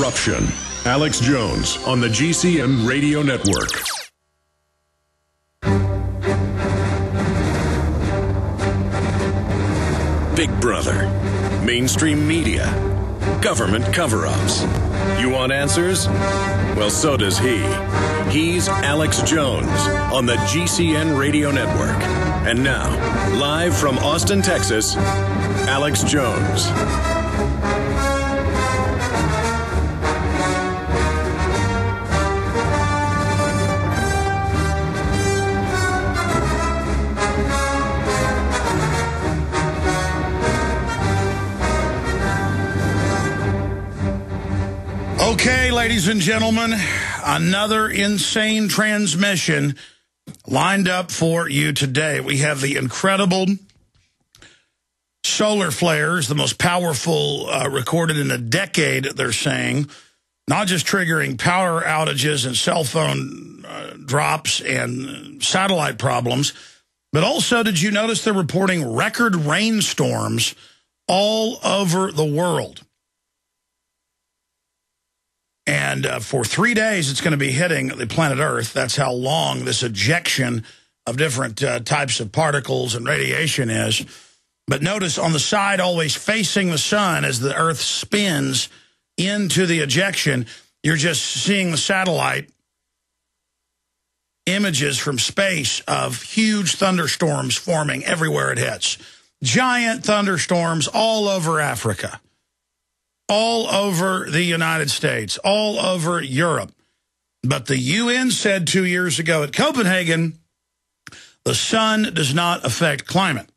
Eruption. Alex Jones on the GCN Radio Network. Big Brother. Mainstream media. Government cover ups. You want answers? Well, so does he. He's Alex Jones on the GCN Radio Network. And now, live from Austin, Texas, Alex Jones. Ladies and gentlemen, another insane transmission lined up for you today. We have the incredible solar flares, the most powerful uh, recorded in a decade, they're saying, not just triggering power outages and cell phone uh, drops and satellite problems, but also, did you notice they're reporting record rainstorms all over the world? And uh, for three days, it's going to be hitting the planet Earth. That's how long this ejection of different uh, types of particles and radiation is. But notice on the side always facing the sun as the Earth spins into the ejection, you're just seeing the satellite images from space of huge thunderstorms forming everywhere it hits. Giant thunderstorms all over Africa all over the United States, all over Europe. But the UN said two years ago at Copenhagen, the sun does not affect climate.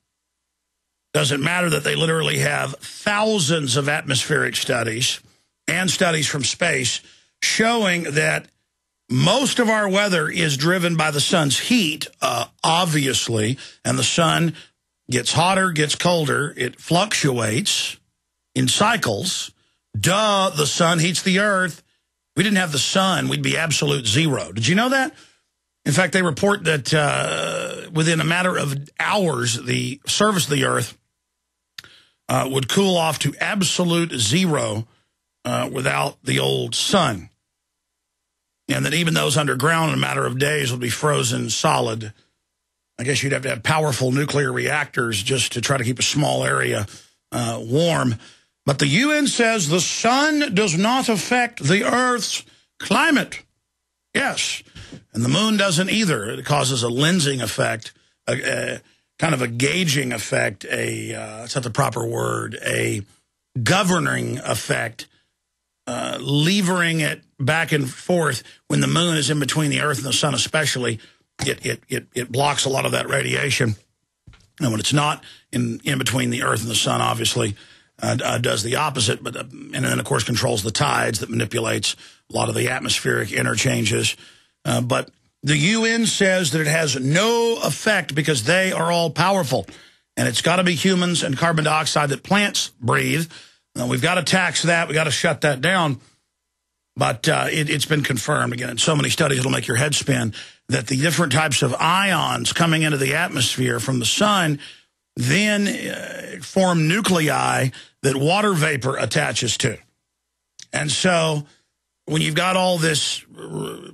Doesn't matter that they literally have thousands of atmospheric studies and studies from space showing that most of our weather is driven by the sun's heat, uh, obviously, and the sun gets hotter, gets colder, it fluctuates in cycles, Duh, the sun heats the earth. we didn't have the sun, we'd be absolute zero. Did you know that? In fact, they report that uh, within a matter of hours, the surface of the earth uh, would cool off to absolute zero uh, without the old sun. And that even those underground in a matter of days would be frozen solid. I guess you'd have to have powerful nuclear reactors just to try to keep a small area uh, warm. But the UN says the sun does not affect the Earth's climate. Yes. And the moon doesn't either. It causes a lensing effect, a, a kind of a gauging effect, a, uh, it's not the proper word, a governing effect, uh, levering it back and forth when the moon is in between the Earth and the sun especially. It, it, it, it blocks a lot of that radiation. And when it's not in, in between the Earth and the sun, obviously, uh, uh, does the opposite, but uh, and then, of course, controls the tides that manipulates a lot of the atmospheric interchanges. Uh, but the UN says that it has no effect because they are all powerful. And it's got to be humans and carbon dioxide that plants breathe. we've got to tax that. We've got to shut that down. But uh, it, has been confirmed, again, in so many studies, it'll make your head spin, that the different types of ions coming into the atmosphere from the sun – then uh, form nuclei that water vapor attaches to. And so when you've got all this uh,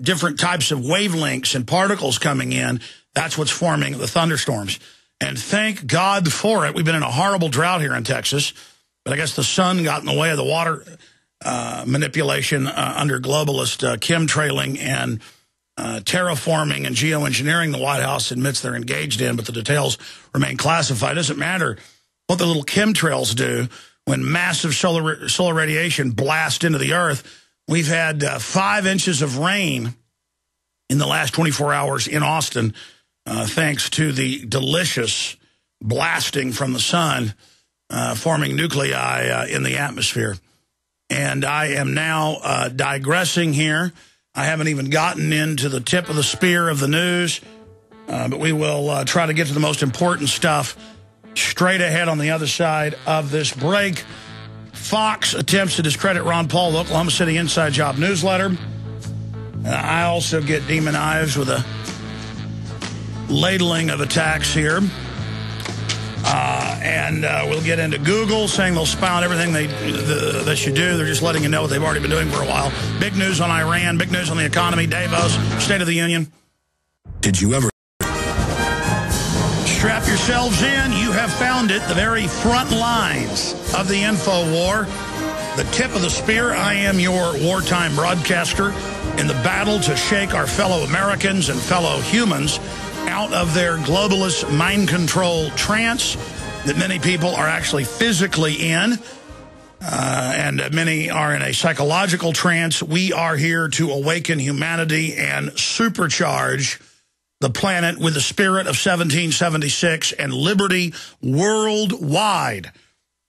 different types of wavelengths and particles coming in, that's what's forming the thunderstorms. And thank God for it. We've been in a horrible drought here in Texas, but I guess the sun got in the way of the water uh, manipulation uh, under globalist uh, chemtrailing and uh, terraforming and geoengineering the White House admits they're engaged in, but the details remain classified. It doesn't matter what the little chemtrails do when massive solar, solar radiation blasts into the earth. We've had uh, five inches of rain in the last 24 hours in Austin, uh, thanks to the delicious blasting from the sun, uh, forming nuclei uh, in the atmosphere. And I am now uh, digressing here. I haven't even gotten into the tip of the spear of the news, uh, but we will uh, try to get to the most important stuff straight ahead on the other side of this break. Fox attempts to discredit Ron Paul, the Oklahoma City Inside Job newsletter. Uh, I also get demonized with a ladling of attacks here. Uh, and uh, we'll get into Google saying they'll on everything they the, that you do. They're just letting you know what they've already been doing for a while. Big news on Iran, big news on the economy, Davos, State of the Union. Did you ever? Strap yourselves in. You have found it, the very front lines of the info war. The tip of the spear. I am your wartime broadcaster in the battle to shake our fellow Americans and fellow humans out of their globalist mind control trance that many people are actually physically in. Uh, and many are in a psychological trance. We are here to awaken humanity and supercharge the planet with the spirit of 1776 and liberty worldwide.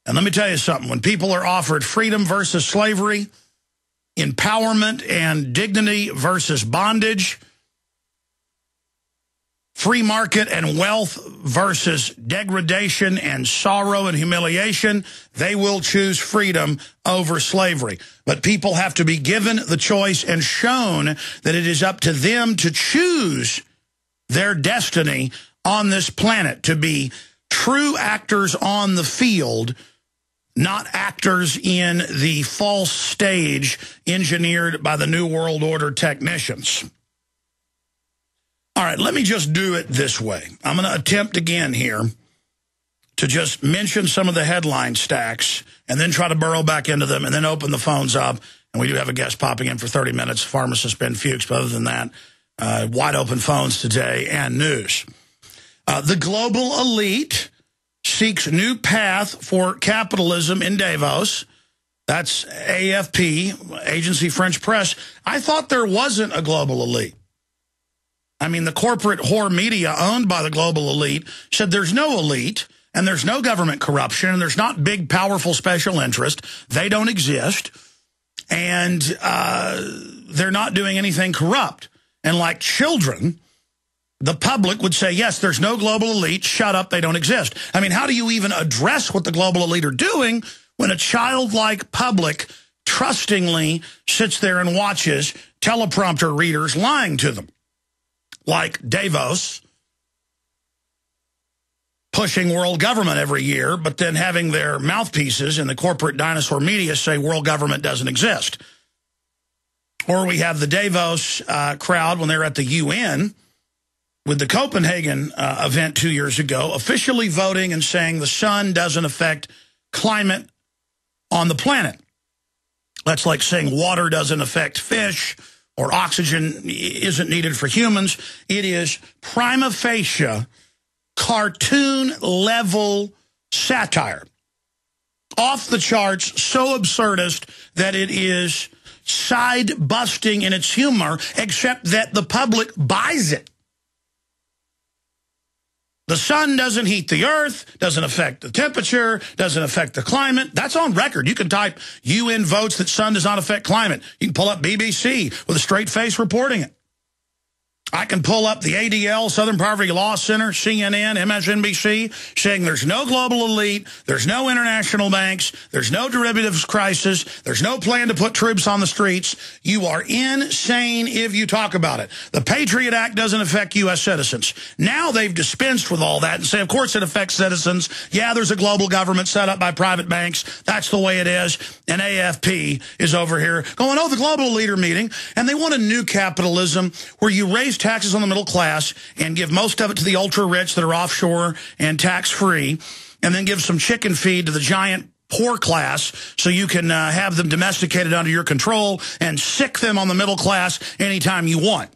And let me tell you something. When people are offered freedom versus slavery, empowerment and dignity versus bondage, free market and wealth versus degradation and sorrow and humiliation, they will choose freedom over slavery. But people have to be given the choice and shown that it is up to them to choose their destiny on this planet, to be true actors on the field, not actors in the false stage engineered by the New World Order technicians. All right, let me just do it this way. I'm going to attempt again here to just mention some of the headline stacks and then try to burrow back into them and then open the phones up. And we do have a guest popping in for 30 minutes, pharmacist Ben Fuchs. But other than that, uh, wide open phones today and news. Uh, the global elite seeks new path for capitalism in Davos. That's AFP, Agency French Press. I thought there wasn't a global elite. I mean, the corporate whore media owned by the global elite said there's no elite and there's no government corruption and there's not big, powerful special interest. They don't exist. And uh, they're not doing anything corrupt. And like children, the public would say, yes, there's no global elite. Shut up. They don't exist. I mean, how do you even address what the global elite are doing when a childlike public trustingly sits there and watches teleprompter readers lying to them? Like Davos pushing world government every year, but then having their mouthpieces in the corporate dinosaur media say world government doesn't exist. Or we have the Davos uh, crowd when they're at the UN with the Copenhagen uh, event two years ago, officially voting and saying the sun doesn't affect climate on the planet. That's like saying water doesn't affect fish, or oxygen isn't needed for humans. It is prima facie cartoon level satire. Off the charts, so absurdist that it is side busting in its humor, except that the public buys it. The sun doesn't heat the earth, doesn't affect the temperature, doesn't affect the climate. That's on record. You can type UN votes that sun does not affect climate. You can pull up BBC with a straight face reporting it. I can pull up the ADL, Southern Poverty Law Center, CNN, MSNBC, saying there's no global elite, there's no international banks, there's no derivatives crisis, there's no plan to put troops on the streets. You are insane if you talk about it. The Patriot Act doesn't affect U.S. citizens. Now they've dispensed with all that and say, of course it affects citizens. Yeah, there's a global government set up by private banks. That's the way it is. And AFP is over here going, oh, the global leader meeting. And they want a new capitalism where you raise taxes on the middle class and give most of it to the ultra-rich that are offshore and tax-free, and then give some chicken feed to the giant poor class so you can uh, have them domesticated under your control and sic them on the middle class anytime you want.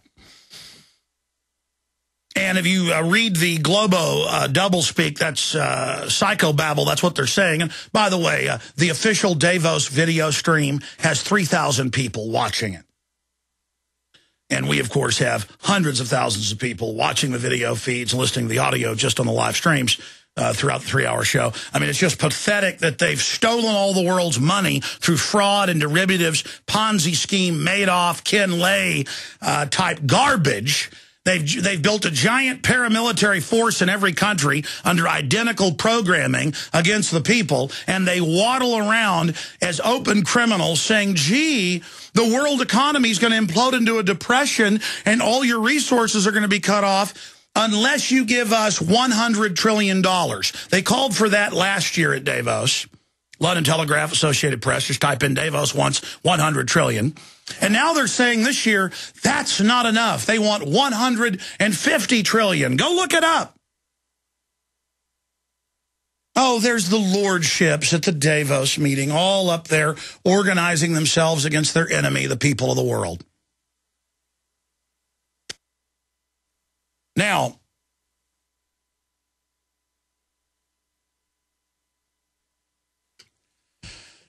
And if you uh, read the Globo uh, doublespeak, that's uh, psychobabble, that's what they're saying. And by the way, uh, the official Davos video stream has 3,000 people watching it. And we, of course, have hundreds of thousands of people watching the video feeds, listening to the audio just on the live streams uh, throughout the three-hour show. I mean, it's just pathetic that they've stolen all the world's money through fraud and derivatives, Ponzi scheme, Madoff, Ken Lay uh, type garbage They've, they've built a giant paramilitary force in every country under identical programming against the people, and they waddle around as open criminals saying, gee, the world economy is going to implode into a depression and all your resources are going to be cut off. unless you give us $100 trillion. They called for that last year at Davos. London Telegraph, Associated Press, just type in Davos wants 100 trillion. And now they're saying this year, that's not enough. They want 150 trillion. Go look it up. Oh, there's the lordships at the Davos meeting, all up there organizing themselves against their enemy, the people of the world. Now,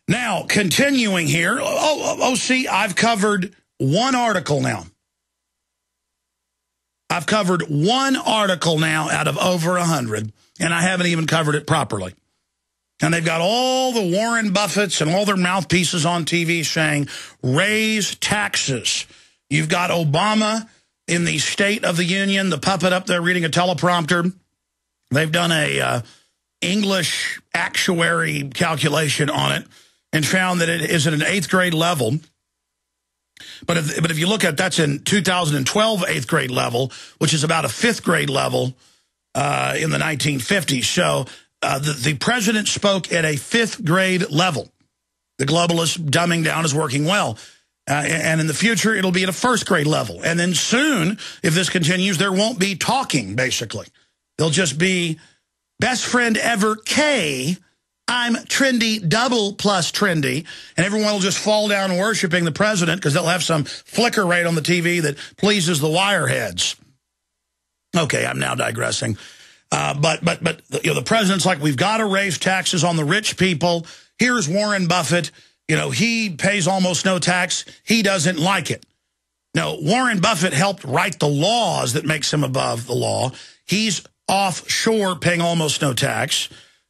now continuing here. Oh, oh, oh, see, I've covered one article now. I've covered one article now out of over a hundred and I haven't even covered it properly. And they've got all the Warren Buffetts and all their mouthpieces on TV saying, raise taxes. You've got Obama in the State of the Union, the puppet up there reading a teleprompter. They've done a uh, English actuary calculation on it and found that it is at an eighth grade level. But if, but if you look at that's in 2012 eighth grade level, which is about a fifth grade level uh, in the 1950s. So uh, the, the president spoke at a fifth grade level. The globalist dumbing down is working well. Uh, and in the future, it'll be at a first grade level. And then soon, if this continues, there won't be talking, basically. They'll just be best friend ever K. I'm trendy, double plus trendy. And everyone will just fall down worshiping the president because they'll have some flicker rate on the TV that pleases the wireheads. Okay, I'm now digressing. Uh, but but but you know the president's like we've got to raise taxes on the rich people. Here's Warren Buffett. You know he pays almost no tax. He doesn't like it. No, Warren Buffett helped write the laws that makes him above the law. He's offshore paying almost no tax.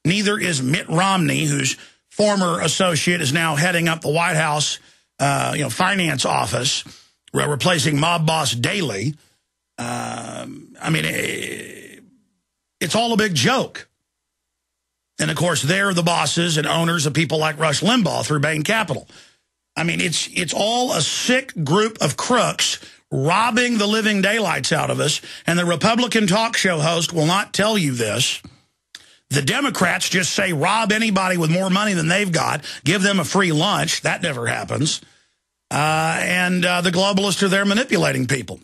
Neither is Mitt Romney, whose former associate is now heading up the White House, uh, you know, finance office, replacing mob boss Daley. Um, I mean, eh, it's all a big joke. And, of course, they're the bosses and owners of people like Rush Limbaugh through Bain Capital. I mean, it's it's all a sick group of crooks robbing the living daylights out of us. And the Republican talk show host will not tell you this. The Democrats just say rob anybody with more money than they've got, give them a free lunch. That never happens. Uh, and uh, the globalists are there manipulating people.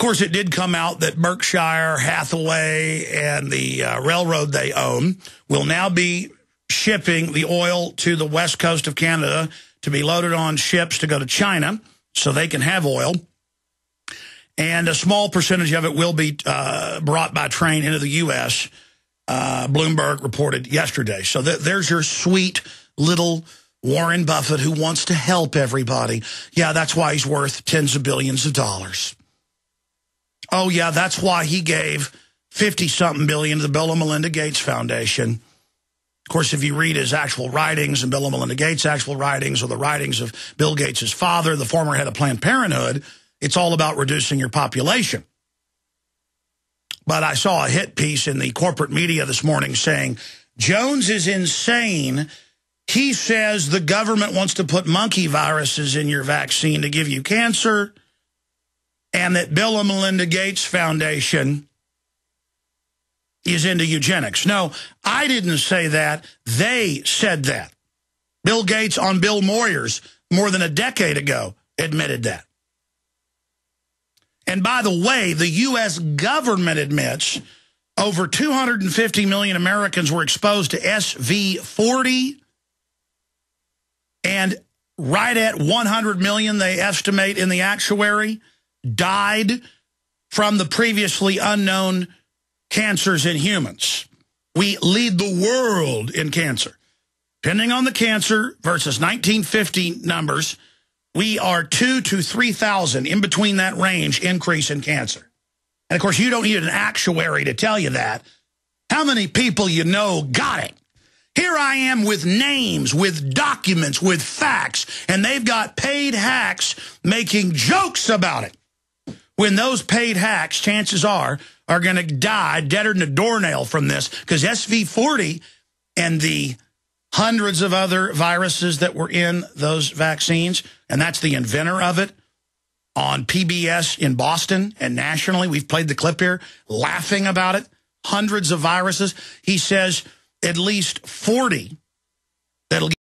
Of course, it did come out that Berkshire Hathaway and the uh, railroad they own will now be shipping the oil to the west coast of Canada to be loaded on ships to go to China so they can have oil. And a small percentage of it will be uh, brought by train into the U.S., uh, Bloomberg reported yesterday. So th there's your sweet little Warren Buffett who wants to help everybody. Yeah, that's why he's worth tens of billions of dollars. Oh, yeah, that's why he gave 50-something billion to the Bill and Melinda Gates Foundation. Of course, if you read his actual writings and Bill and Melinda Gates' actual writings or the writings of Bill Gates' father, the former head of Planned Parenthood, it's all about reducing your population. But I saw a hit piece in the corporate media this morning saying, Jones is insane. He says the government wants to put monkey viruses in your vaccine to give you cancer and that Bill and Melinda Gates Foundation is into eugenics. No, I didn't say that. They said that. Bill Gates on Bill Moyers more than a decade ago admitted that. And by the way, the U.S. government admits over 250 million Americans were exposed to SV40 and right at 100 million they estimate in the actuary died from the previously unknown cancers in humans. We lead the world in cancer. Depending on the cancer versus 1950 numbers, we are two to 3,000 in between that range increase in cancer. And of course, you don't need an actuary to tell you that. How many people you know got it? Here I am with names, with documents, with facts, and they've got paid hacks making jokes about it when those paid hacks, chances are, are going to die deader than a doornail from this because SV40 and the hundreds of other viruses that were in those vaccines, and that's the inventor of it, on PBS in Boston and nationally. We've played the clip here, laughing about it. Hundreds of viruses. He says at least 40 that'll